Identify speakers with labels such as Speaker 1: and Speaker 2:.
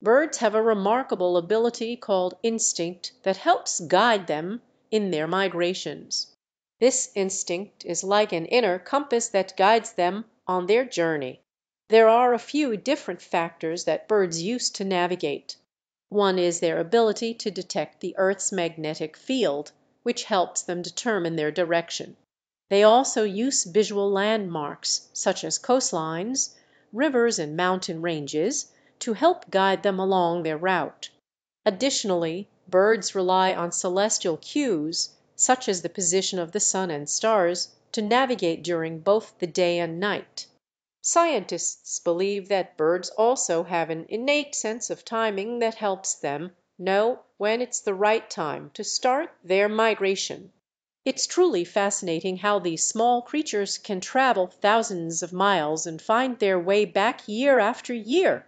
Speaker 1: Birds have a remarkable ability called instinct that helps guide them in their migrations. This instinct is like an inner compass that guides them on their journey. There are a few different factors that birds use to navigate. One is their ability to detect the earth's magnetic field, which helps them determine their direction. They also use visual landmarks, such as coastlines, rivers and mountain ranges, to help guide them along their route. Additionally, birds rely on celestial cues, such as the position of the sun and stars, to navigate during both the day and night. Scientists believe that birds also have an innate sense of timing that helps them know when it's the right time to start their migration. It's truly fascinating how these small creatures can travel thousands of miles and find their way back year after year.